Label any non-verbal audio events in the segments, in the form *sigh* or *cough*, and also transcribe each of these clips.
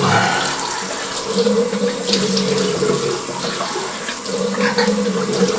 Ah, *laughs*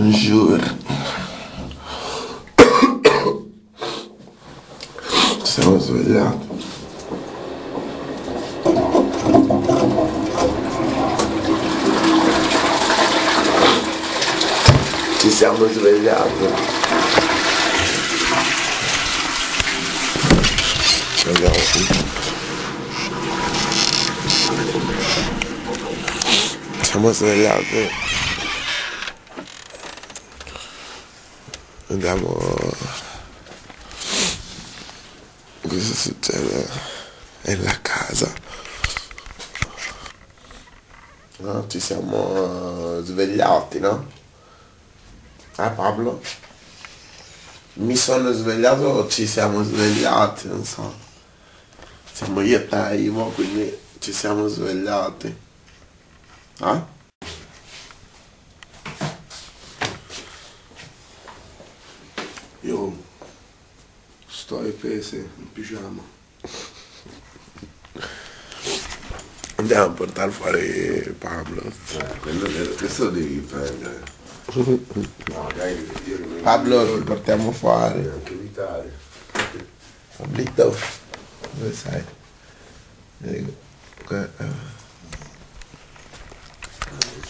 bonjour. Ci siamo svegliati. Ci siamo svegliati. Vediamo Vediamo cosa succede nella casa. No, ci siamo eh, svegliati, no? Eh Pablo? Mi sono svegliato o ci siamo svegliati, non so. Siamo io e te, Ivo, quindi ci siamo svegliati. Eh? Io sto ai pesi in pigiama. Andiamo a portare fuori Pablo. Eh, quello questo lo devi prendere. *laughs* No, dai, Pablo lo portiamo fuori. anche evitare. Pablito, dove sei? Eh.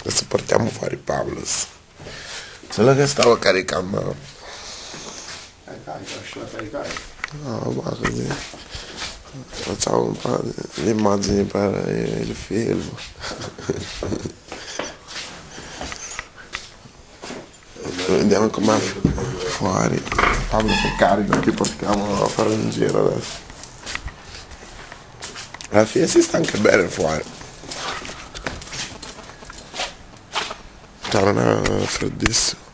Adesso portiamo fuori Pablo. Solo che stavo caricando. Eh, dai, lasciala caricare. No, ma così. Facciamo un po' di immagini per il film. Vediamo com'è fuori. Pablo che carico, ti portiamo a fare un giro adesso. Alla fine si sta anche bene fuori. Cioè non è freddissimo.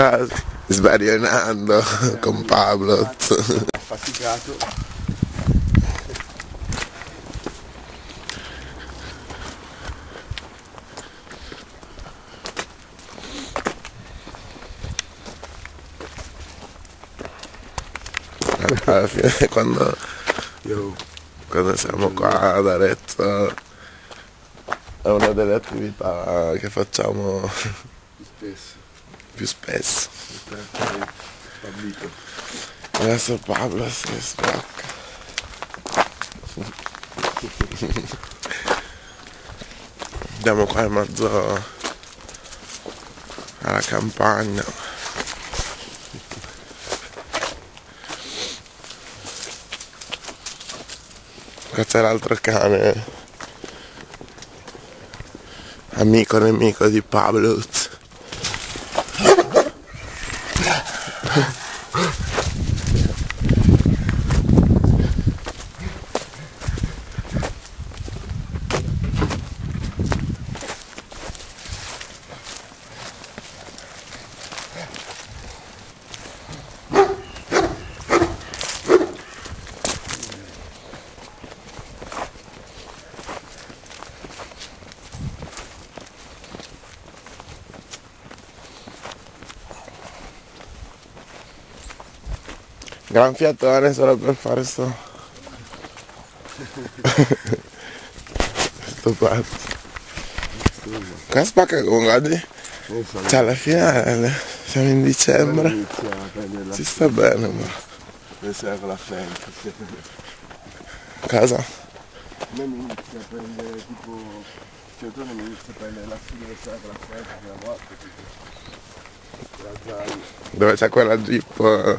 Ah, sbarionando con Pablo. Affaticato. Alla *laughs* fine quando, Io quando siamo qua ad Arezzo è una delle attività che facciamo spesso. Più spesso. Adesso Pablo si spacca. Andiamo qua in mezzo alla campagna. Qua c'è l'altro cane. Amico nemico di Pablo. Gracias. *laughs* Gran fiatone solo per fare sto. *laughs* sto pazzo. Qua spacca con guardi. Cioè alla finale, siamo in dicembre. A la Si sta bene ma. Questa è con la fenca. Casa? Me mi inizia a prendere tipo. Il fiatone mi inizia a prendere la fine con la fenca che una volta tipo. Dove c'è quella jeep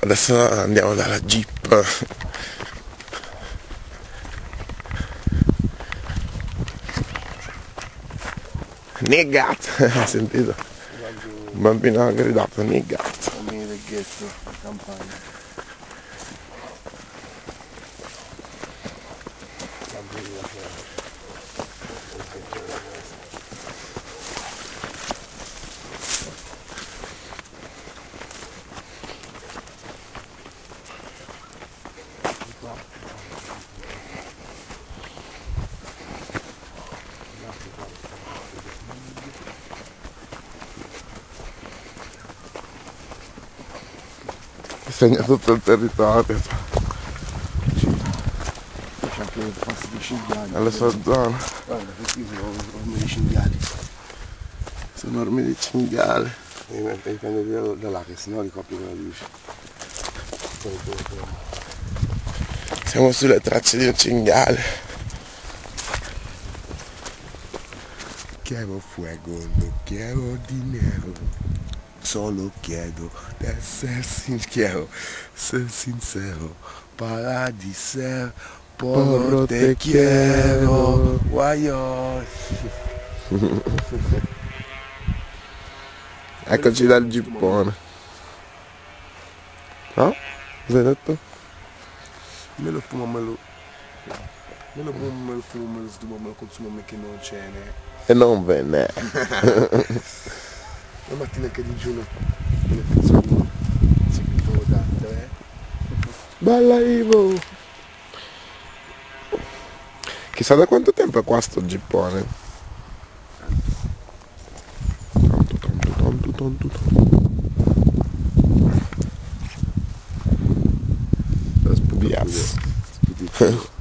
Adesso andiamo dalla jeep. Niggat! *laughs* Hai sentito? Un bambino ha gridato Niggat. i bambini del ghetto, in campagna. Segna tutto il territorio. C'è anche il passo di cinghiali. Alla sua zona. Guarda, questi sono enormi di cinghiali. Sono enormi di cinghiale. Devi prendere da là, che sennò li copri con la luce. Siamo sulle tracce di un cinghiale. Quiero fuego, no quiero dinero. Solo quiero de ser sincero, ser sincero. Para de ser porro te quiero. Guayo. *laughs* Eccoci dal gippone. No? Cosa hai detto? Me lo fumo, me lo... Me lo fumo, me lo fumo, me lo stumo, me lo consumo, me che non ce n'è. E non ve n'è. *laughs* La mattina che digiuno, le canzoni si piccolo tanto, eh. Bella Ivo! Chissà da quanto tempo è qua sto gippone. Tanto, tanto, tanto, tanto, tanto. Yes. *laughs*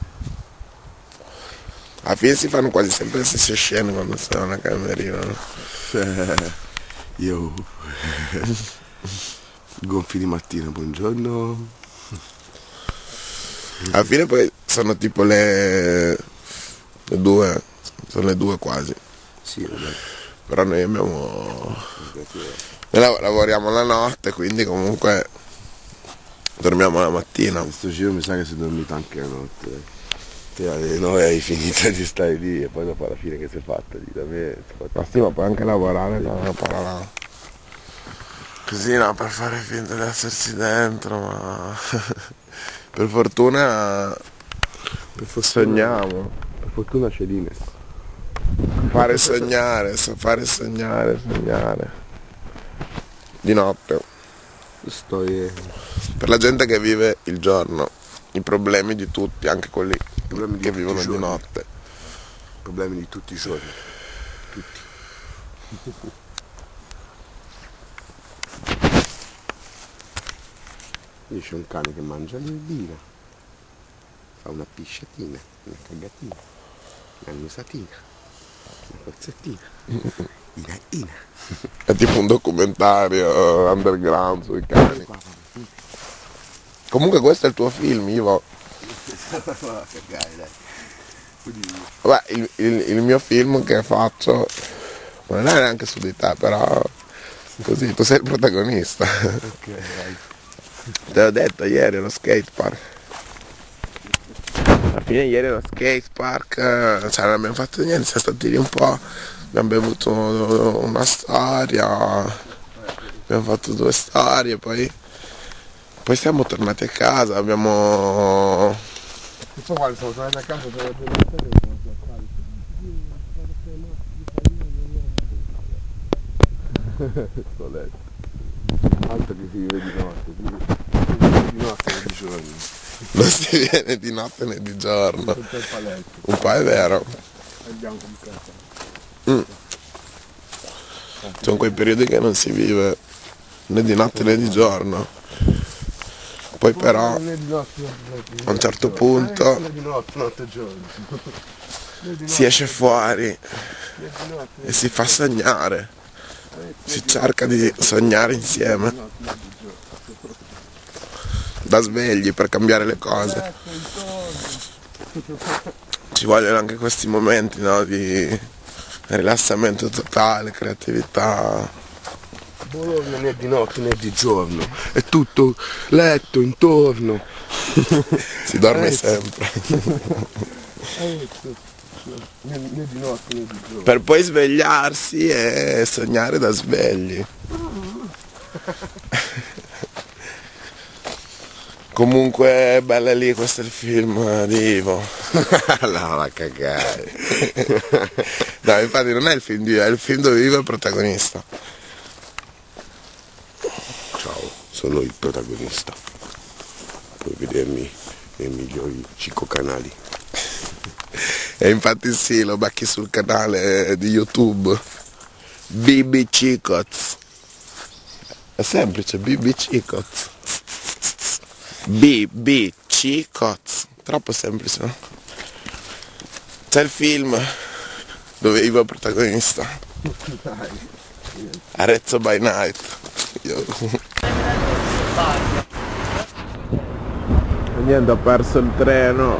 Alla fine si fanno quasi sempre le stesse scene quando a una camerina. *laughs* Io. Gonfi di mattina, buongiorno. Alla fine poi sono tipo le, le due, sono le due quasi. Sì, vabbè. Però noi abbiamo. Noi lav- lavoriamo la notte, quindi comunque dormiamo la mattina. Questo giro mi sa che si è dormito anche la notte. Te alle 9 hai finito di stare lì e poi dopo alla fine che si è fatta lì da me. fatta- Ma sì, ma puoi anche lavorare con una parola. Così no, per fare finta di esserci dentro, ma. *laughs* per fortuna. Per fortuna- Sogniamo. Per fortuna c'è l'Ines. Fare sognare, so fare sognare, sognare. Di notte. Storie. Per la gente che vive il giorno, i problemi di tutti, anche quelli problemi che vivono di notte. Problemi di tutti i giorni. Tutti. Lì c'è un cane che mangia l'erbina. Fa una pisciatina, una cagatina, una nusatina, una cozzettina. Ina ina. È tipo un documentario underground sui cani. Comunque questo è il tuo film, Ivo. *laughs* Vabbè, il, il- il mio film che faccio non è neanche su di te, però così, tu sei il protagonista. ok, dai. *laughs* Te l'ho detto ieri allo skate park. Alla fine ieri allo skate park, eh, cioè non abbiamo fatto niente, siamo stati lì un po', abbiamo bevuto una storia, abbiamo fatto due storie, poi, poi siamo tornati a casa, abbiamo... Non so quando siamo tornati a casa, sono tornati Sto letto. Altro che si vive di notte, si vive di notte e di giorno. non si viene di notte né di giorno. Un po' è vero, andiamo con casa. sono quei periodi che non si vive né di notte né di giorno. Poi però a un certo punto si esce fuori e si fa sognare, si cerca di sognare insieme, da svegli per cambiare le cose. Ci vogliono anche questi momenti no, di, rilassamento totale, creatività. Bologna né di notte né di giorno, è tutto letto intorno. *laughs* Si dorme Eh, sempre. Né, né di notte né di giorno. Per poi svegliarsi e sognare da svegli. Comunque bella lì, questo è il film di Ivo. La va cagare. No, infatti non è il film di Ivo, è il film dove Ivo è il protagonista. Sono il protagonista. Puoi vedermi nei migliori ciclocanali. *laughs* E infatti sì, lo becchi sul canale di YouTube. BB Cicoz. È semplice, BB Cicoz. BB Cicoz. Troppo semplice. no? C'è il film dove Ivo è il protagonista. Arezzo by Night. Io- Niente, ho perso il treno.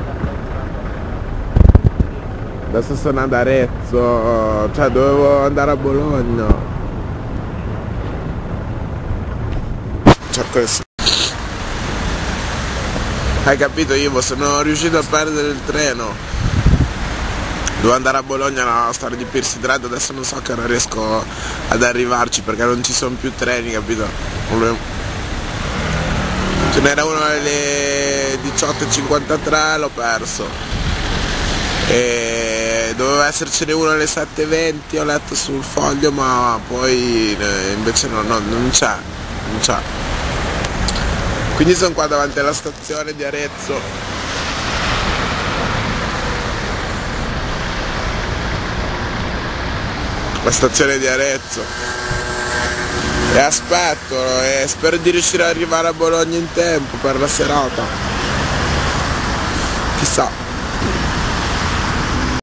Adesso sono ad Arezzo, cioè dovevo andare a Bologna. Cioè questo. Hai capito Ivo, sono riuscito a perdere il treno. Dovevo andare a Bologna alla storia di Pirsi Dread, adesso non so che ora riesco ad arrivarci perché non ci sono più treni, capito? Ce n'era uno alle 18.53, l'ho perso. E doveva essercene uno alle 7.20 ho letto sul foglio ma poi eh, invece no, no, non c'è non c'è. Quindi sono qua davanti alla stazione di Arezzo. La stazione di Arezzo e aspetto e spero di riuscire ad arrivare a Bologna in tempo per la serata. Chissà